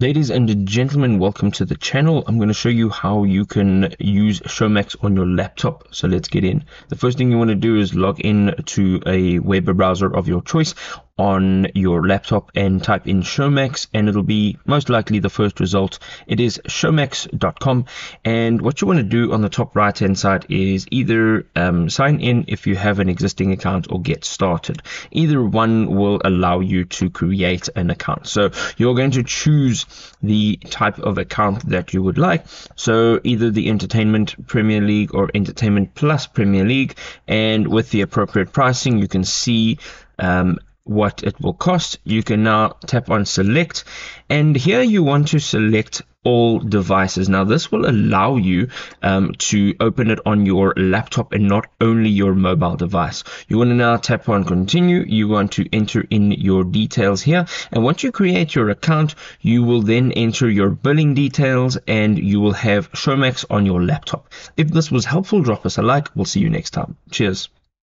Ladies and gentlemen, welcome to the channel. I'm going to show you how you can use Showmax on your laptop. So let's get in. The first thing you want to do is log in to a web browser of your choice on your laptop and type in Showmax and it'll be most likely the first result. It is showmax.com and what you want to do on the top right hand side is either um, sign in if you have an existing account or get started. Either one will allow you to create an account. So you're going to choose the type of account that you would like. So either the Entertainment Premier League or Entertainment Plus Premier League and with the appropriate pricing you can see um, what it will cost. You can now tap on select and here you want to select all devices. Now this will allow you um, to open it on your laptop and not only your mobile device. You want to now tap on continue. You want to enter in your details here and once you create your account you will then enter your billing details and you will have Showmax on your laptop. If this was helpful drop us a like. We'll see you next time. Cheers.